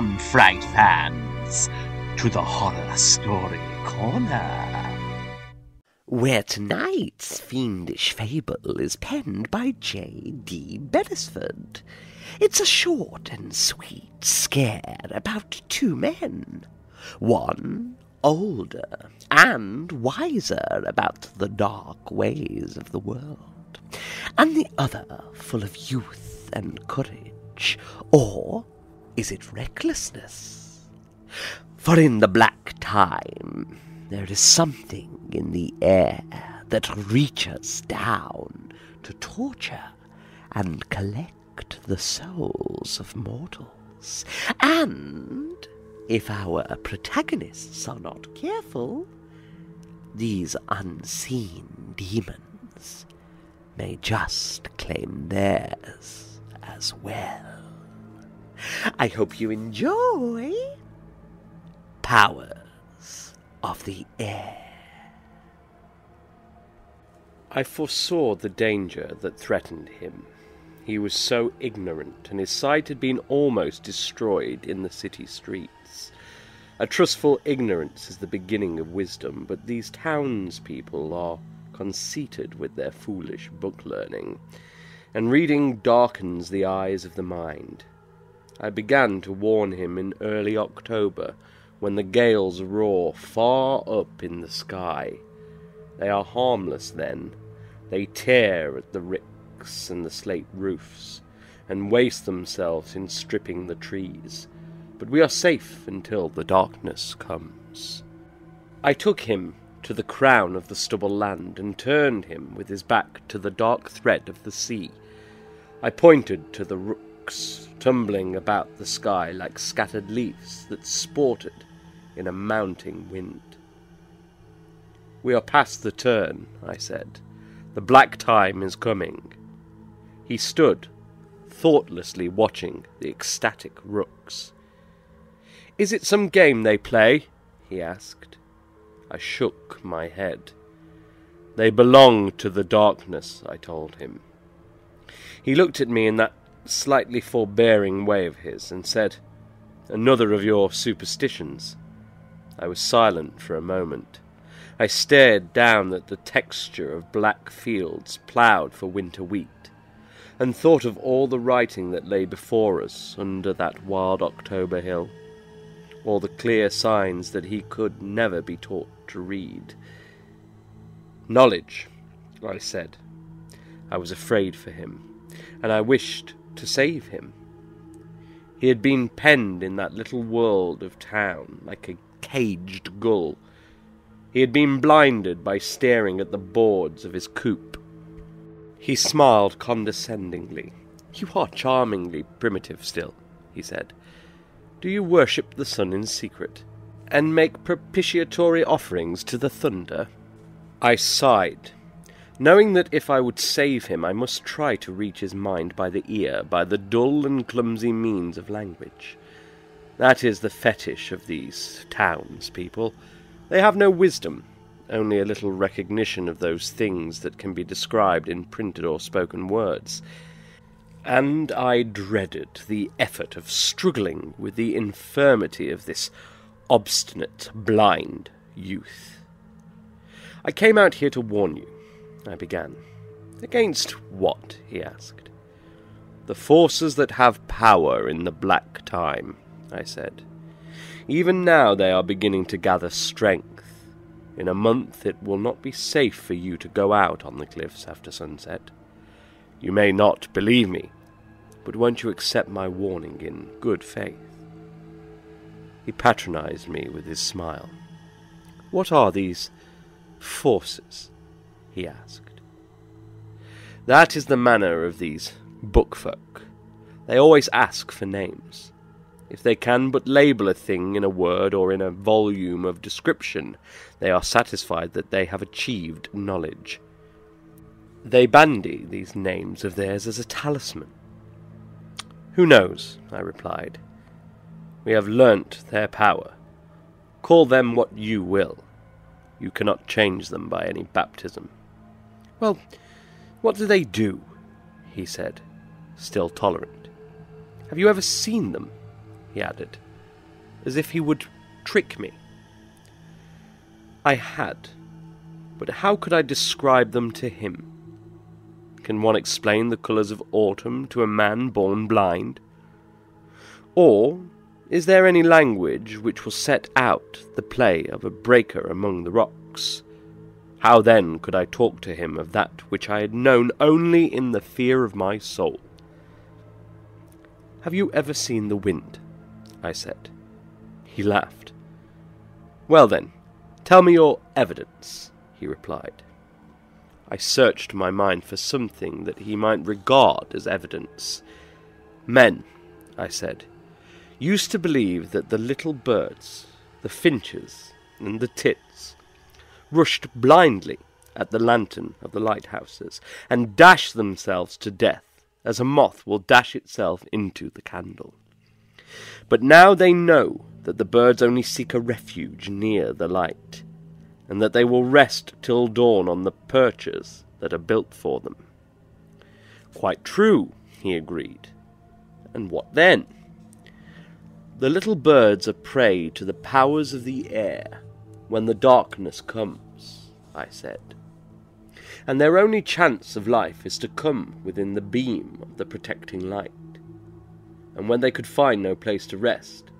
Welcome, Fright fans, to the Horror Story Corner. Where tonight's fiendish fable is penned by J.D. Beresford. It's a short and sweet scare about two men. One older and wiser about the dark ways of the world, and the other full of youth and courage, or is it recklessness? For in the black time there is something in the air that reaches down to torture and collect the souls of mortals. And if our protagonists are not careful, these unseen demons may just claim theirs as well. I hope you enjoy Powers of the Air. I foresaw the danger that threatened him. He was so ignorant, and his sight had been almost destroyed in the city streets. A trustful ignorance is the beginning of wisdom, but these townspeople are conceited with their foolish book learning, and reading darkens the eyes of the mind. I began to warn him in early October, when the gales roar far up in the sky. They are harmless then. They tear at the ricks and the slate roofs, and waste themselves in stripping the trees. But we are safe until the darkness comes. I took him to the crown of the stubble land and turned him with his back to the dark thread of the sea. I pointed to the rooks tumbling about the sky like scattered leaves that sported in a mounting wind. We are past the turn, I said. The black time is coming. He stood, thoughtlessly watching the ecstatic rooks. Is it some game they play? he asked. I shook my head. They belong to the darkness, I told him. He looked at me in that slightly forbearing way of his and said, Another of your superstitions. I was silent for a moment. I stared down at the texture of black fields ploughed for winter wheat, and thought of all the writing that lay before us under that wild October hill, all the clear signs that he could never be taught to read. Knowledge, I said. I was afraid for him, and I wished to save him. He had been penned in that little world of town like a caged gull. He had been blinded by staring at the boards of his coop. He smiled condescendingly. You are charmingly primitive still, he said. Do you worship the sun in secret, and make propitiatory offerings to the thunder? I sighed, knowing that if I would save him I must try to reach his mind by the ear, by the dull and clumsy means of language. That is the fetish of these townspeople. They have no wisdom, only a little recognition of those things that can be described in printed or spoken words. And I dreaded the effort of struggling with the infirmity of this obstinate, blind youth. I came out here to warn you, I began. Against what? he asked. The forces that have power in the black time. I said. Even now they are beginning to gather strength. In a month it will not be safe for you to go out on the cliffs after sunset. You may not believe me, but won't you accept my warning in good faith? He patronized me with his smile. What are these forces? He asked. That is the manner of these book folk. They always ask for names. If they can but label a thing in a word or in a volume of description, they are satisfied that they have achieved knowledge. They bandy these names of theirs as a talisman. Who knows? I replied. We have learnt their power. Call them what you will. You cannot change them by any baptism. Well, what do they do? he said, still tolerant. Have you ever seen them? he added, as if he would trick me. I had, but how could I describe them to him? Can one explain the colours of autumn to a man born blind? Or is there any language which will set out the play of a breaker among the rocks? How then could I talk to him of that which I had known only in the fear of my soul? Have you ever seen the wind? I said. He laughed. Well then, tell me your evidence, he replied. I searched my mind for something that he might regard as evidence. Men, I said, used to believe that the little birds, the finches, and the tits, rushed blindly at the lantern of the lighthouses, and dashed themselves to death, as a moth will dash itself into the candle. But now they know that the birds only seek a refuge near the light, and that they will rest till dawn on the perches that are built for them. Quite true, he agreed. And what then? The little birds are prey to the powers of the air when the darkness comes, I said. And their only chance of life is to come within the beam of the protecting light. And when they could find no place to rest,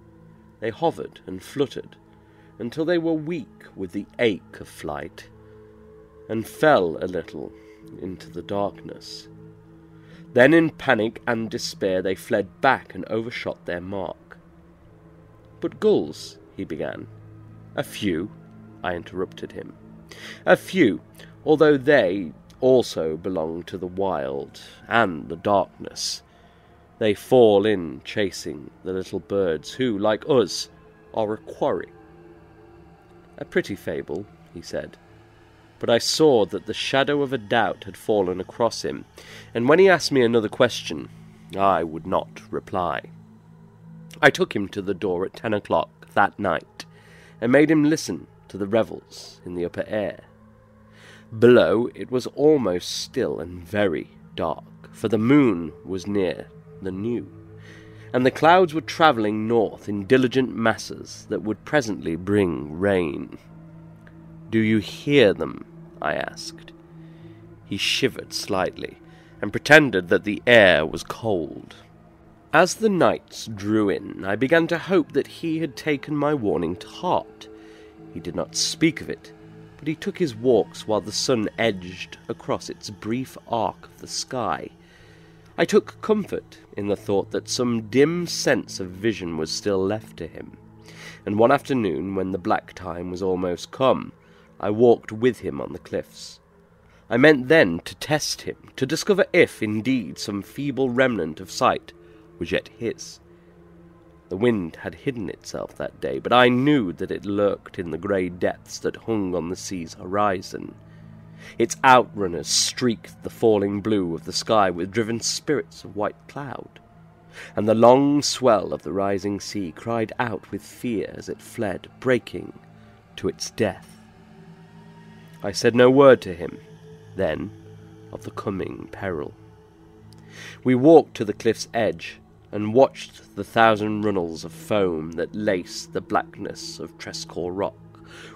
they hovered and fluttered until they were weak with the ache of flight, and fell a little into the darkness. Then, in panic and despair, they fled back and overshot their mark. But gulls, he began. A few, I interrupted him. A few, although they also belong to the wild and the darkness. They fall in chasing the little birds who, like us, are a quarry. A pretty fable, he said. But I saw that the shadow of a doubt had fallen across him, and when he asked me another question, I would not reply. I took him to the door at ten o'clock that night, and made him listen to the revels in the upper air. Below it was almost still and very dark, for the moon was near the new, and the clouds were travelling north in diligent masses that would presently bring rain. Do you hear them? I asked. He shivered slightly, and pretended that the air was cold. As the nights drew in, I began to hope that he had taken my warning to heart. He did not speak of it, but he took his walks while the sun edged across its brief arc of the sky. I took comfort in the thought that some dim sense of vision was still left to him, and one afternoon, when the black time was almost come, I walked with him on the cliffs. I meant then to test him, to discover if, indeed, some feeble remnant of sight was yet his. The wind had hidden itself that day, but I knew that it lurked in the grey depths that hung on the sea's horizon. Its outrunners streaked the falling blue of the sky with driven spirits of white cloud, and the long swell of the rising sea cried out with fear as it fled, breaking to its death. I said no word to him, then, of the coming peril. We walked to the cliff's edge, and watched the thousand runnels of foam that laced the blackness of Trescore Rock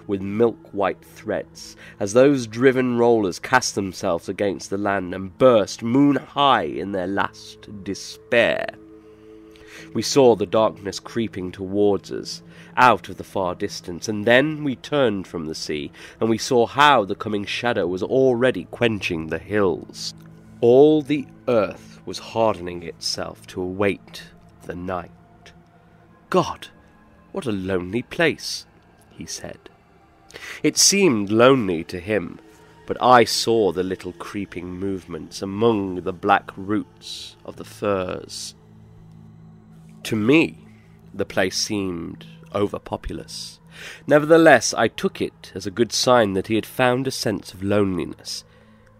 with milk white threads, as those driven rollers cast themselves against the land and burst moon high in their last despair. We saw the darkness creeping towards us, out of the far distance, and then we turned from the sea, and we saw how the coming shadow was already quenching the hills. All the earth was hardening itself to await the night. God, what a lonely place, he said. It seemed lonely to him, but I saw the little creeping movements among the black roots of the firs. To me, the place seemed overpopulous. Nevertheless, I took it as a good sign that he had found a sense of loneliness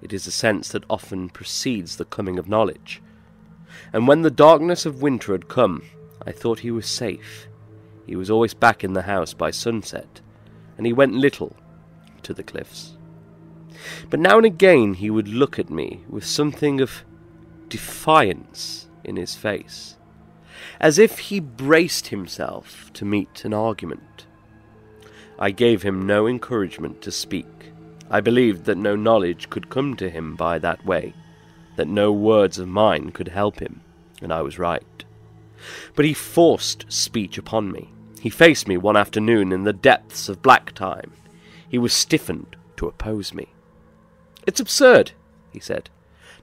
it is a sense that often precedes the coming of knowledge. And when the darkness of winter had come, I thought he was safe. He was always back in the house by sunset, and he went little to the cliffs. But now and again he would look at me with something of defiance in his face, as if he braced himself to meet an argument. I gave him no encouragement to speak. I believed that no knowledge could come to him by that way, that no words of mine could help him, and I was right. But he forced speech upon me. He faced me one afternoon in the depths of black time. He was stiffened to oppose me. It's absurd, he said,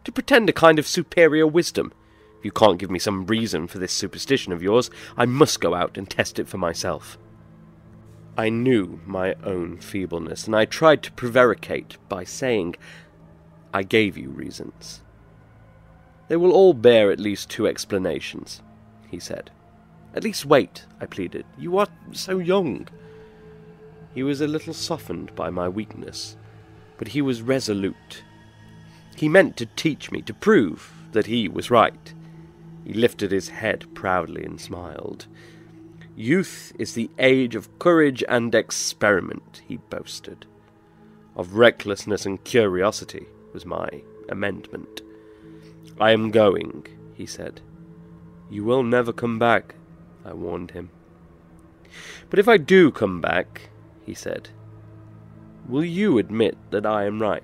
to pretend a kind of superior wisdom. If you can't give me some reason for this superstition of yours, I must go out and test it for myself. I knew my own feebleness, and I tried to prevaricate by saying, I gave you reasons. They will all bear at least two explanations, he said. At least wait, I pleaded. You are so young. He was a little softened by my weakness, but he was resolute. He meant to teach me, to prove that he was right. He lifted his head proudly and smiled. Youth is the age of courage and experiment, he boasted. Of recklessness and curiosity was my amendment. I am going, he said. You will never come back, I warned him. But if I do come back, he said, will you admit that I am right?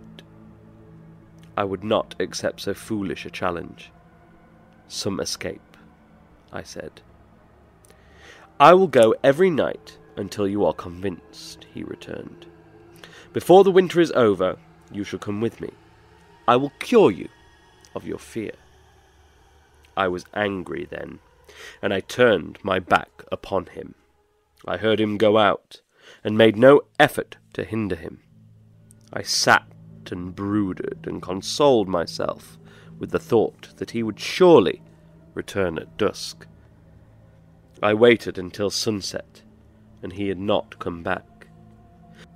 I would not accept so foolish a challenge. Some escape, I said. I will go every night until you are convinced, he returned. Before the winter is over, you shall come with me. I will cure you of your fear. I was angry then, and I turned my back upon him. I heard him go out, and made no effort to hinder him. I sat and brooded and consoled myself with the thought that he would surely return at dusk. I waited until sunset, and he had not come back.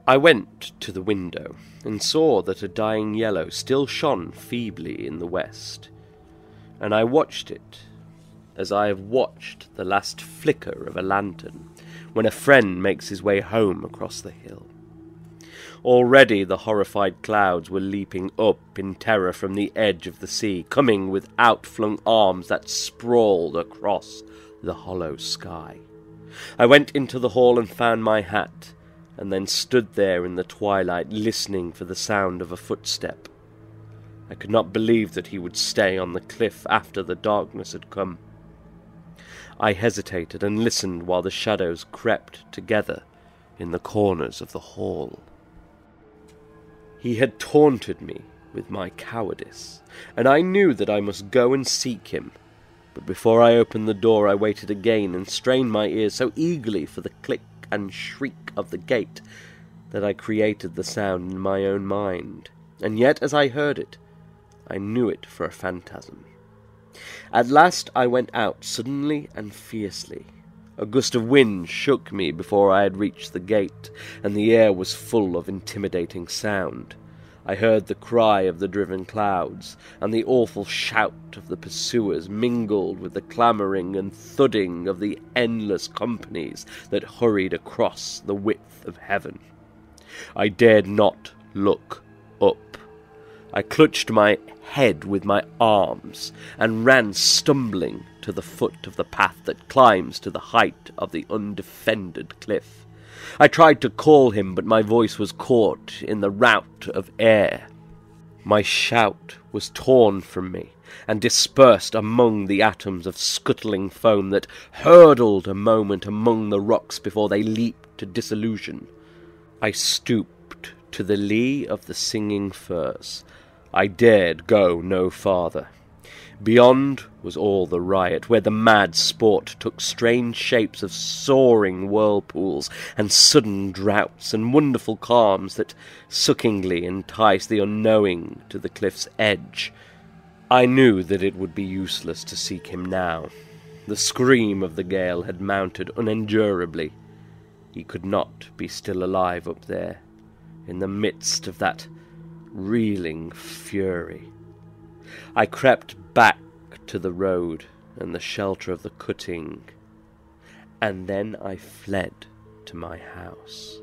I went to the window and saw that a dying yellow still shone feebly in the west, and I watched it as I have watched the last flicker of a lantern when a friend makes his way home across the hill. Already the horrified clouds were leaping up in terror from the edge of the sea, coming with outflung arms that sprawled across the hollow sky. I went into the hall and found my hat, and then stood there in the twilight listening for the sound of a footstep. I could not believe that he would stay on the cliff after the darkness had come. I hesitated and listened while the shadows crept together in the corners of the hall. He had taunted me with my cowardice, and I knew that I must go and seek him but before I opened the door, I waited again and strained my ears so eagerly for the click and shriek of the gate that I created the sound in my own mind. And yet, as I heard it, I knew it for a phantasm. At last I went out suddenly and fiercely. A gust of wind shook me before I had reached the gate, and the air was full of intimidating sound. I heard the cry of the driven clouds, and the awful shout of the pursuers mingled with the clamouring and thudding of the endless companies that hurried across the width of heaven. I dared not look up. I clutched my head with my arms and ran stumbling to the foot of the path that climbs to the height of the undefended cliff. I tried to call him, but my voice was caught in the rout of air. My shout was torn from me and dispersed among the atoms of scuttling foam that hurtled a moment among the rocks before they leaped to dissolution. I stooped to the lee of the singing firs. I dared go no farther. Beyond was all the riot, where the mad sport took strange shapes of soaring whirlpools, and sudden droughts, and wonderful calms that suckingly entice the unknowing to the cliff's edge. I knew that it would be useless to seek him now. The scream of the gale had mounted unendurably. He could not be still alive up there, in the midst of that reeling fury. I crept back to the road and the shelter of the cutting, and then I fled to my house.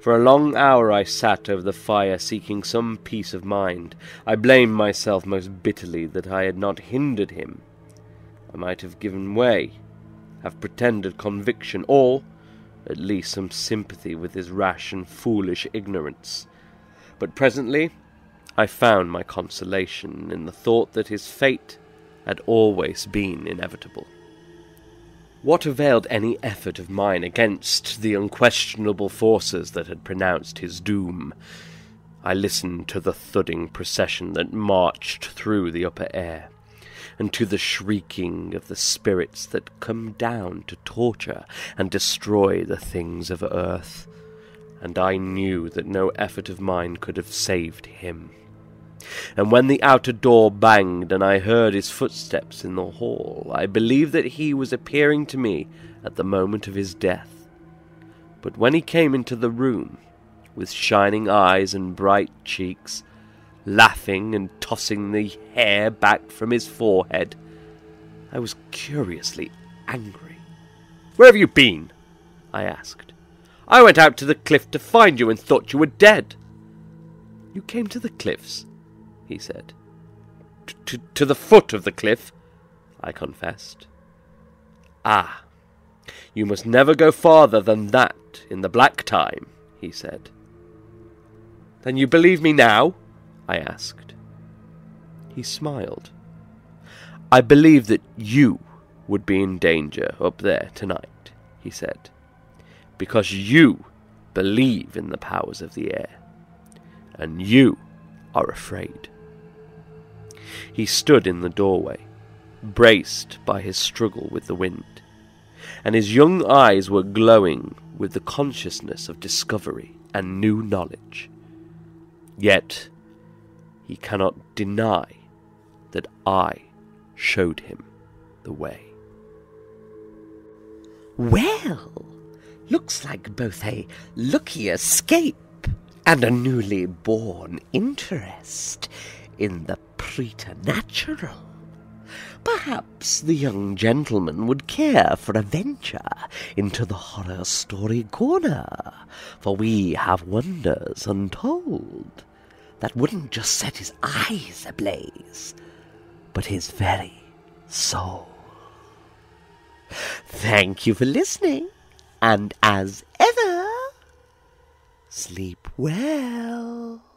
For a long hour I sat over the fire seeking some peace of mind. I blamed myself most bitterly that I had not hindered him. I might have given way, have pretended conviction, or at least some sympathy with his rash and foolish ignorance. But presently I found my consolation in the thought that his fate had always been inevitable. What availed any effort of mine against the unquestionable forces that had pronounced his doom? I listened to the thudding procession that marched through the upper air, and to the shrieking of the spirits that come down to torture and destroy the things of earth, and I knew that no effort of mine could have saved him. And when the outer door banged and I heard his footsteps in the hall, I believed that he was appearing to me at the moment of his death. But when he came into the room, with shining eyes and bright cheeks, laughing and tossing the hair back from his forehead, I was curiously angry. Where have you been? I asked. I went out to the cliff to find you and thought you were dead. You came to the cliffs? He said. To, to the foot of the cliff, I confessed. Ah, you must never go farther than that in the black time, he said. Then you believe me now? I asked. He smiled. I believe that you would be in danger up there tonight, he said, because you believe in the powers of the air, and you are afraid. He stood in the doorway, braced by his struggle with the wind, and his young eyes were glowing with the consciousness of discovery and new knowledge. Yet he cannot deny that I showed him the way. Well, looks like both a lucky escape and a newly born interest in the preternatural. Perhaps the young gentleman would care for a venture into the horror story corner, for we have wonders untold that wouldn't just set his eyes ablaze, but his very soul. Thank you for listening, and as ever, sleep well.